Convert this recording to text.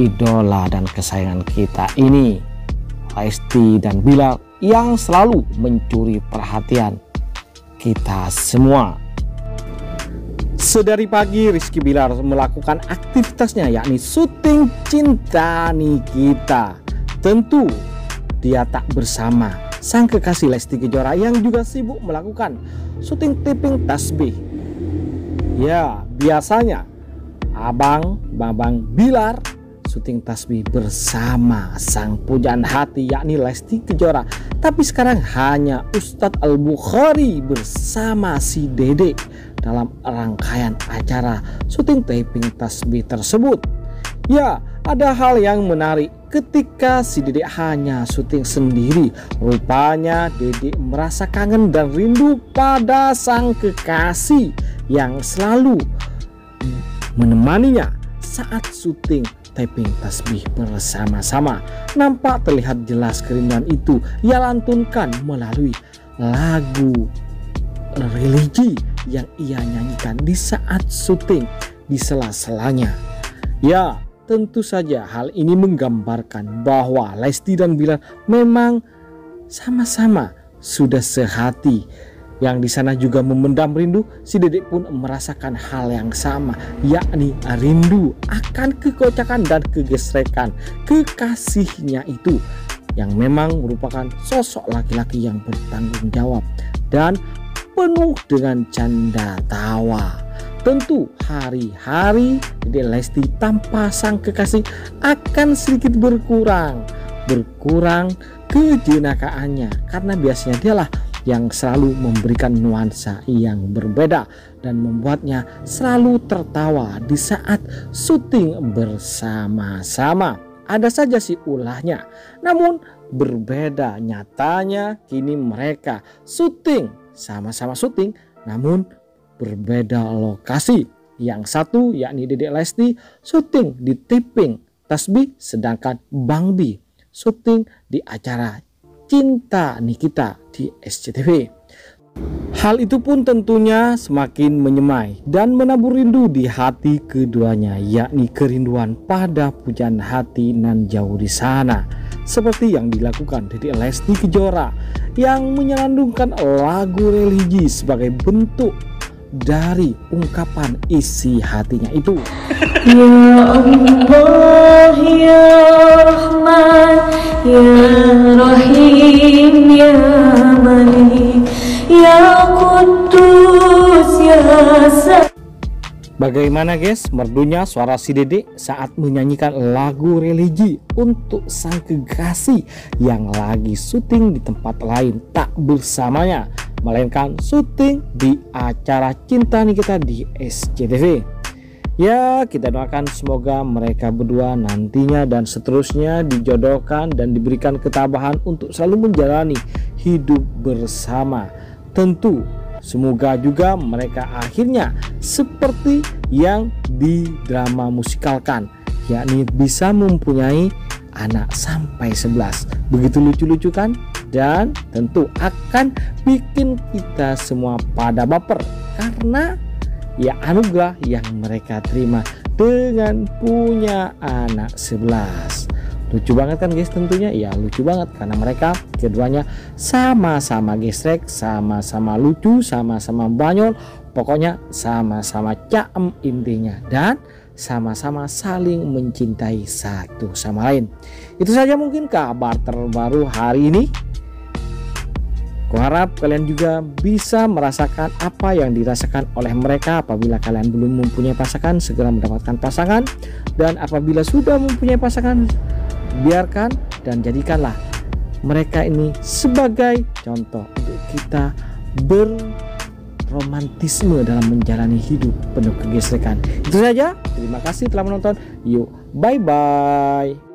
idola dan kesayangan kita ini Lesti dan Bilar yang selalu mencuri perhatian kita semua. Sedari pagi Rizky Bilar melakukan aktivitasnya yakni syuting Cinta Nikita. Tentu dia tak bersama sang kekasih Lesti Kejora yang juga sibuk melakukan syuting tipping tasbih. Ya, biasanya Abang Babang Bilar syuting tasbih bersama sang pujaan hati yakni Lesti Kejora. Tapi sekarang hanya Ustadz Al-Bukhari bersama si Dede dalam rangkaian acara syuting taping tasbih tersebut. Ya, ada hal yang menarik ketika si Dedek hanya syuting sendiri. Rupanya Dedek merasa kangen dan rindu pada sang kekasih yang selalu menemaninya saat syuting taping tasbih bersama-sama. Nampak terlihat jelas kerinduan itu ia lantunkan melalui lagu religi yang ia nyanyikan di saat syuting di sela-selanya. Ya, tentu saja hal ini menggambarkan bahwa Lesti dan Bilar memang sama-sama sudah sehati. Yang di sana juga memendam rindu, si Dedek pun merasakan hal yang sama, yakni rindu akan kekocakan dan kegesrekan kekasihnya itu yang memang merupakan sosok laki-laki yang bertanggung jawab dan penuh dengan canda tawa. Tentu hari-hari Dede Lesti tanpa sang kekasih akan sedikit berkurang. Berkurang kejenakaannya karena biasanya dialah yang selalu memberikan nuansa yang berbeda dan membuatnya selalu tertawa di saat syuting bersama-sama. Ada saja sih ulahnya, namun berbeda nyatanya kini mereka syuting sama-sama syuting namun berbeda lokasi. Yang satu yakni Dedek Lesti syuting di taping Tasbih sedangkan Bang B syuting di acara Cinta Nikita di SCTV. Hal itu pun tentunya semakin menyemai dan menabur rindu di hati keduanya yakni kerinduan pada pujaan hati nan jauh di sana seperti yang dilakukan Dedek Lesti Kejora yang menyandungkan lagu religi sebagai bentuk dari ungkapan isi hatinya itu. Ya Allah ya Rahman ya Rahim ya Malik ya Qudus ya Bagaimana guys? Merdunya suara si Dede saat menyanyikan lagu religi untuk sang kekasih yang lagi syuting di tempat lain. Tak bersamanya melainkan syuting di acara Cinta Nikita di SCTV. Ya kita doakan semoga mereka berdua nantinya dan seterusnya dijodohkan dan diberikan ketabahan untuk selalu menjalani hidup bersama. Tentu Semoga juga mereka akhirnya seperti yang di drama musikalkan yakni bisa mempunyai anak sampai 11 begitu lucu-lucu kan dan tentu akan bikin kita semua pada baper karena ya anugerah yang mereka terima dengan punya anak 11 lucu banget kan guys tentunya? Ya lucu banget karena mereka keduanya sama-sama gesrek sama-sama lucu sama-sama banyol pokoknya sama-sama caem intinya dan sama-sama saling mencintai satu sama lain. Itu saja mungkin kabar terbaru hari ini Kuharap kalian juga bisa merasakan apa yang dirasakan oleh mereka apabila kalian belum mempunyai pasangan segera mendapatkan pasangan dan apabila sudah mempunyai pasangan biarkan dan jadikanlah mereka ini sebagai contoh untuk kita berromantisme dalam menjalani hidup penuh kegesrekan. Itu saja. Terima kasih telah menonton. Yuk, bye bye.